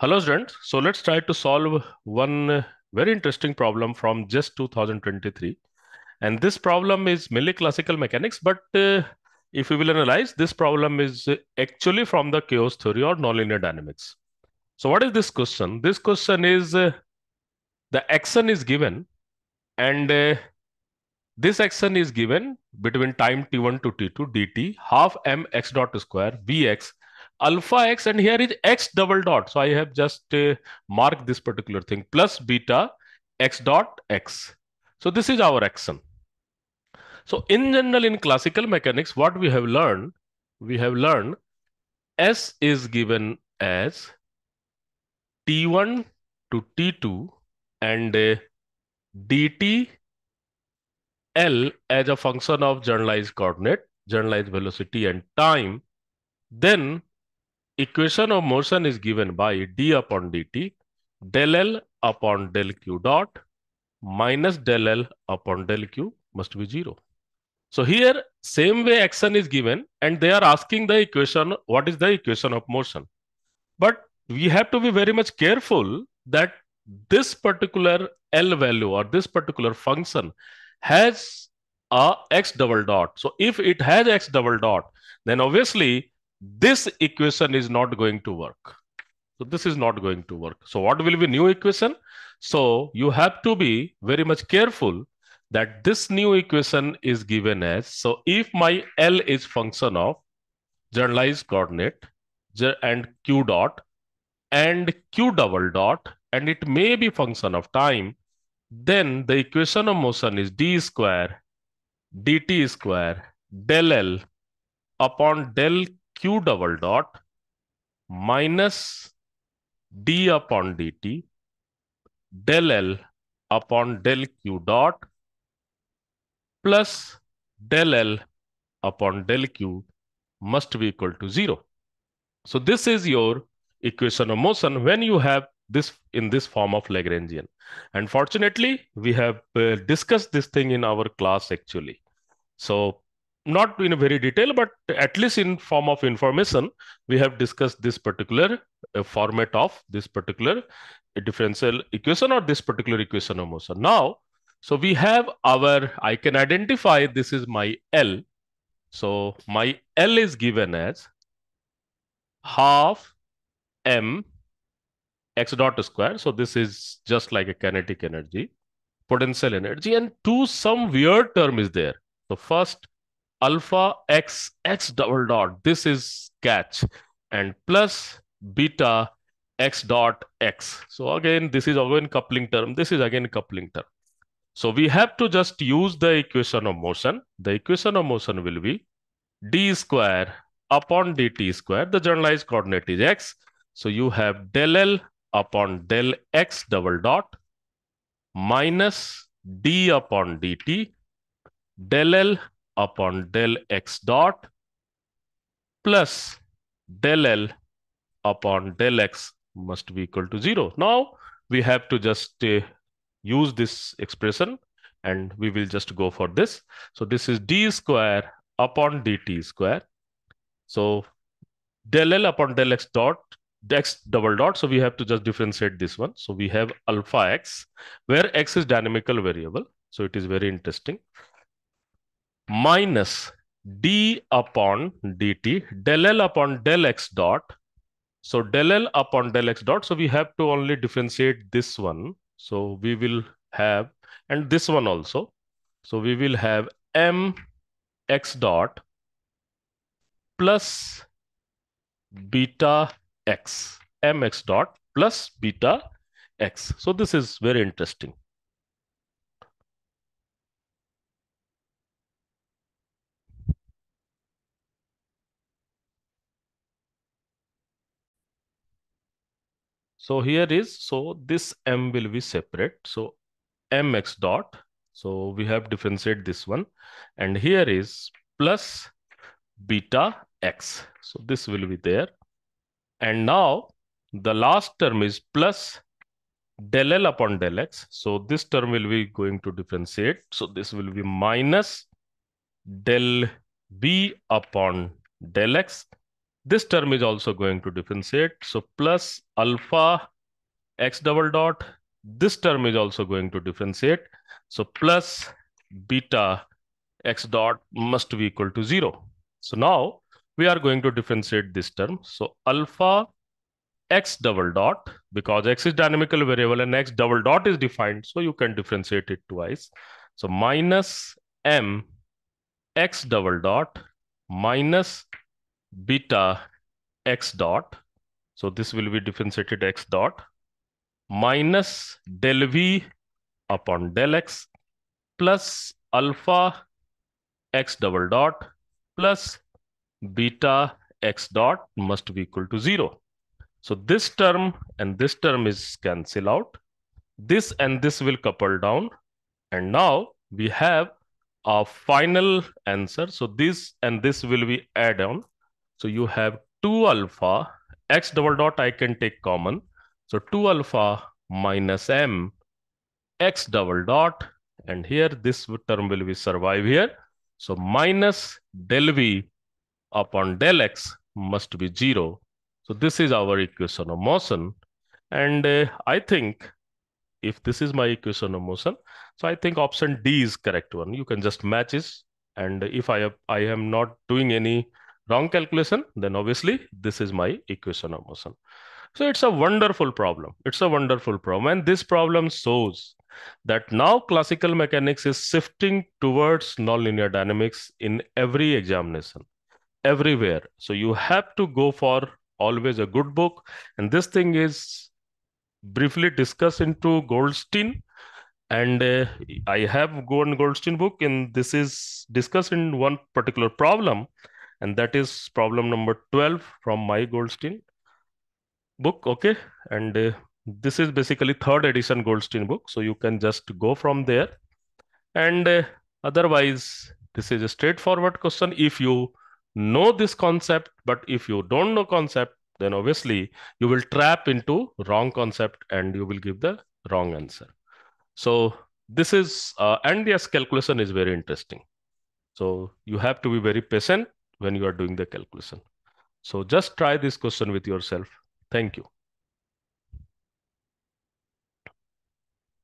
Hello students, so let's try to solve one very interesting problem from JEST 2023. And this problem is mainly classical mechanics, but uh, if we will analyze, this problem is actually from the chaos theory or nonlinear dynamics. So what is this question? This question is uh, the action is given and uh, this action is given between time t1 to t2 dt half m x dot square vx alpha x and here is x double dot. So I have just uh, marked this particular thing plus beta x dot x. So this is our action. So in general, in classical mechanics, what we have learned, we have learned S is given as T1 to T2 and uh, dt L as a function of generalized coordinate, generalized velocity and time, then equation of motion is given by d upon dt del L upon del Q dot minus del L upon del Q must be zero. So here same way action is given and they are asking the equation what is the equation of motion. But we have to be very much careful that this particular L value or this particular function has a x double dot. So if it has x double dot, then obviously this equation is not going to work. So this is not going to work. So what will be new equation? So you have to be very much careful that this new equation is given as, so if my L is function of generalized coordinate and Q dot and Q double dot, and it may be function of time, then the equation of motion is d square dt square del L upon del q double dot minus d upon dt del L upon del q dot plus del L upon del q must be equal to 0. So this is your equation of motion when you have this in this form of Lagrangian. Unfortunately, we have uh, discussed this thing in our class actually. So not in a very detail, but at least in form of information, we have discussed this particular uh, format of this particular differential equation or this particular equation of motion. Now, so we have our, I can identify this is my L. So my L is given as half m x dot square. So this is just like a kinetic energy, potential energy, and two some weird term is there. So first alpha x x double dot. This is catch and plus beta x dot x. So again, this is again coupling term. This is again coupling term. So we have to just use the equation of motion. The equation of motion will be d square upon dt square. The generalized coordinate is x. So you have del L upon del x double dot minus d upon dt del L upon del x dot plus del L upon del x must be equal to 0. Now we have to just uh, use this expression and we will just go for this. So this is d square upon dt square. So del L upon del x dot x double dot. So we have to just differentiate this one. So we have alpha x where x is dynamical variable. So it is very interesting minus d upon dt del L upon del x dot. So del L upon del x dot. So we have to only differentiate this one. So we will have, and this one also. So we will have m x dot plus beta x, mx dot plus beta x. So this is very interesting. So here is, so this m will be separate. So mx dot, so we have differentiate this one. And here is plus beta x. So this will be there. And now the last term is plus del L upon del x. So this term will be going to differentiate. So this will be minus del v upon del x This term is also going to differentiate. So plus alpha x double dot. This term is also going to differentiate. So plus beta x dot must be equal to zero. So now we are going to differentiate this term. So alpha x double dot, because x is dynamical variable and x double dot is defined, so you can differentiate it twice. So minus m x double dot minus beta x dot. So this will be differentiated x dot minus del v upon del x plus alpha x double dot plus beta x dot must be equal to zero. So this term and this term is cancel out. This and this will couple down. And now we have a final answer. So this and this will be add on. So you have 2 alpha x double dot I can take common. So 2 alpha minus m x double dot and here this term will be survive here. So minus del v upon del x must be 0. So this is our equation of motion. And uh, I think if this is my equation of motion, so I think option D is correct one. You can just match this. And if I, have, I am not doing any wrong calculation, then obviously this is my equation of motion. So it's a wonderful problem. It's a wonderful problem. And this problem shows that now classical mechanics is shifting towards nonlinear dynamics in every examination, everywhere. So you have to go for always a good book. And this thing is briefly discussed into Goldstein. And uh, I have Gordon Goldstein book, and this is discussed in one particular problem, and that is problem number 12 from my Goldstein book. Okay. And uh, this is basically third edition Goldstein book. So you can just go from there. And uh, otherwise, this is a straightforward question. If you know this concept, but if you don't know concept, then obviously you will trap into wrong concept and you will give the wrong answer. So this is, uh, and yes, calculation is very interesting. So you have to be very patient when you are doing the calculation. So just try this question with yourself. Thank you.